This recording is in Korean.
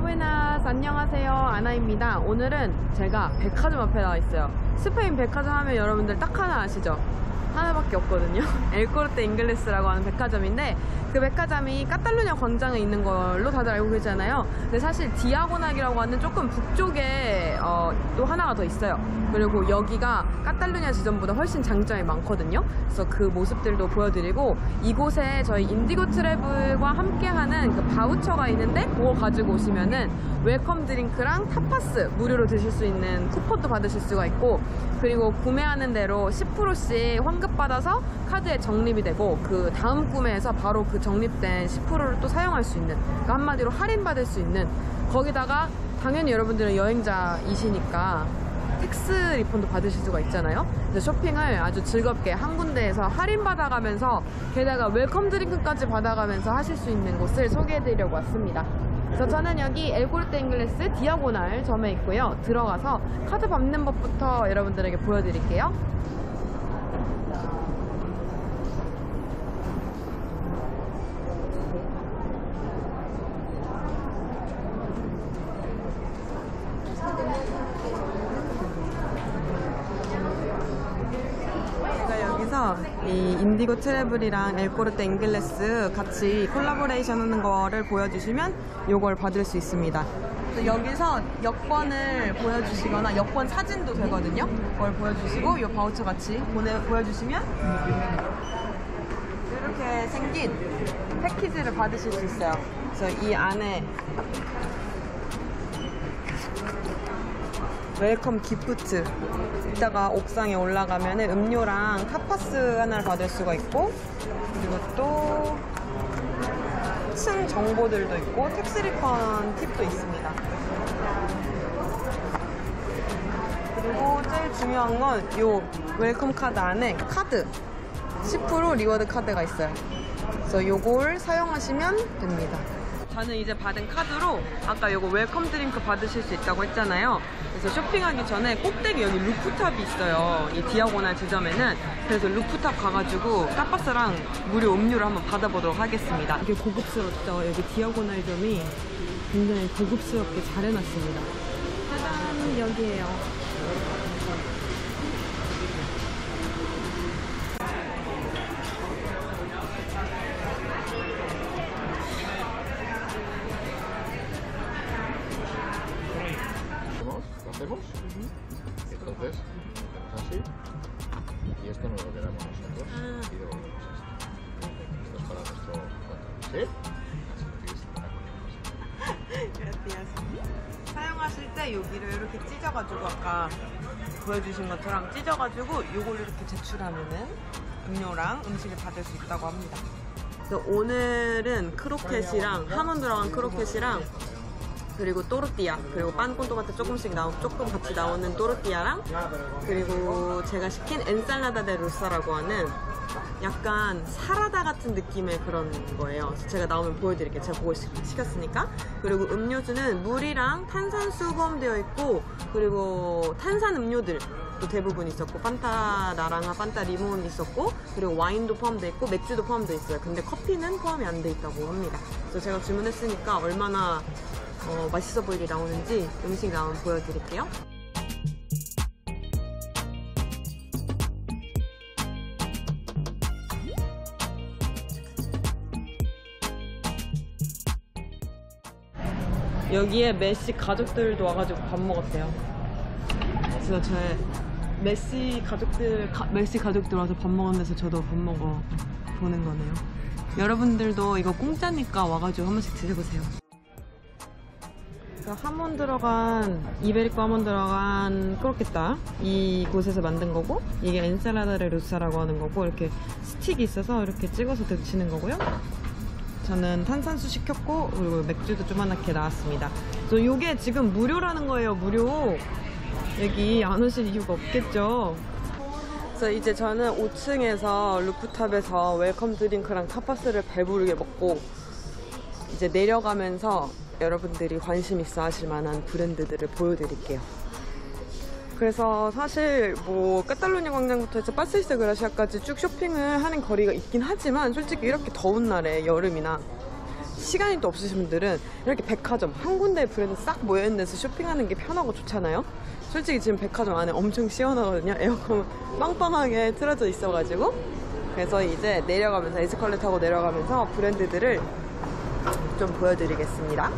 Buenas 안녕하세요. 아나입니다. 오늘은 제가 백화점 앞에 나와 있어요. 스페인 백화점 하면 여러분들 딱 하나 아시죠? 하나밖에 없거든요. El Corte Inglés라고 하는 백화점인데 그 백화점이 카탈루냐 광장에 있는 걸로 다들 알고 계시잖아요. 근데 사실 디아고날이라고 하는 조금 북쪽에 어, 또 하나가 더 있어요. 그리고 여기가 카탈루냐 지점보다 훨씬 장점이 많거든요. 그래서 그 모습들도 보여드리고 이곳에 저희 Indigo Travel과 함께하는 그 바우처가 있는데 그거 가지고 오시면은 welcome drink랑 타파스 무료로 드실 수 있는 쿠폰도 받으실 수가 있고 그리고 구매하는 대로 10%씩 환급 받아서 카드에 적립이 되고 그 다음 구매에서 바로 그 적립된 10%를 또 사용할 수 있는 그러니까 한마디로 할인 받을 수 있는 거기다가 당연히 여러분들은 여행자이시니까 tax refund도 받으실 수가 있잖아요. 그래서 쇼핑을 아주 즐겁게 한 군데에서 할인 받아가면서 게다가 welcome drink까지 받아가면서 하실 수 있는 곳을 소개해드리려고 왔습니다. 그래서 저는 여기 El Corte Inglés 디아고날 점에 있고요. 들어가서 카드 받는 법부터 여러분들에게 보여드릴게요. 이 Indigo Travel이랑 El Corte Inglés 같이 콜라보레이션 하는 거를 보여주시면 요걸 받을 수 있습니다. 그래서 여기서 여권을 보여주시거나 여권 사진도 되거든요. 그걸 보여주시고 요 바우처 같이 보내, 보여주시면 이렇게 생긴 패키지를 받으실 수 있어요. 그래서 이 안에 welcome gift 이따가 옥상에 올라가면 음료랑 타파스 하나를 받을 수가 있고 그리고 또 층 정보들도 있고 tax refund 팁도 있습니다. 그리고 제일 중요한 건요 welcome 카드 안에 카드. 10% reward 카드가 있어요. 그래서 요걸 사용하시면 됩니다 저는 이제 받은 카드로 아까 요거 welcome drink 받으실 수 있다고 했잖아요. 그래서 쇼핑하기 전에 꼭대기 여기 rooftop이 있어요. 이 디아고날 지점에는. 그래서 루프탑 가가지고 타파스랑 무료 음료를 한번 받아보도록 하겠습니다. 이게 고급스럽죠. 여기 디아고날 점이 굉장히 고급스럽게 잘 해놨습니다. 짜잔, 여기에요. Y esto nos lo quedamos nosotros Ah. y devolvemos esto. Esto es para nuestro control. ¿Sí? Así que tienes que estar 그렇대요. 사용하실 때 여기를 이렇게 찢어가지고 아까 보여주신 것처럼 찢어가지고 이걸 이렇게 제출하면은 음료랑 음식을 받을 수 있다고 합니다. 그래서 오늘은 크로켓이랑 하몬 들어간 크로켓이랑 그리고 또르띠아 그리고 빤콘도마트 조금씩 나오 조금 같이 나오는 또르띠아랑 그리고 제가 시킨 엔살라다 데 루사라고 하는 약간 사라다 같은 느낌의 그런 거예요. 제가 나오면 보여드릴게요. 제가 보고 시- 시켰으니까. 그리고 음료수는 물이랑 탄산수 포함되어 있고 그리고 탄산 음료들도 대부분 있었고 판타 나랑아, 판타 리몬 있었고 그리고 와인도 포함되어 있고 맥주도 포함되어 있어요. 근데 커피는 포함이 안 돼 있다고 합니다. 그래서 제가 주문했으니까 얼마나 어, 맛있어 보이게 나오는지 음식 나오면 보여드릴게요. 여기에 메시 가족들도 와가지고 밥 먹었대요. 그래서 제 메시 가족들 가- 메시 가족들 와서 밥 먹은 데서 저도 밥 먹어 보는 거네요. 여러분들도 이거 공짜니까 와가지고 한 번씩 드셔보세요. 그래서 하몬 들어간 이베리코 하몬 들어간 크로켓다 이 곳에서 만든 거고 이게 엔살라다레 루사라고 하는 거고 이렇게 스틱이 있어서 이렇게 찍어서 드시는 거고요. 저는 탄산수 시켰고 그리고 맥주도 조그맣게 나왔습니다. 그래서 이게 지금 무료라는 거예요. 무료. 여기 안 오실 이유가 없겠죠. 그래서 이제 저는 5층에서 rooftop에서 welcome drink랑 타파스를 배부르게 먹고 이제 내려가면서 여러분들이 관심 있어 하실 만한 브랜드들을 보여드릴게요. 그래서 사실 뭐 카탈로니아 광장부터 해서 파세이그 그라시아까지 쭉 쇼핑을 하는 거리가 있긴 하지만 솔직히 이렇게 더운 날에 여름이나 시간이 또 없으신 분들은 이렇게 백화점 한 군데 브랜드 싹 모여있는 데서 쇼핑하는 게 편하고 좋잖아요. 솔직히 지금 백화점 안에 엄청 시원하거든요. 에어컨 빵빵하게 틀어져 있어가지고. 그래서 이제 내려가면서 에스컬레이터 타고 내려가면서 브랜드들을 좀 보여드리겠습니다.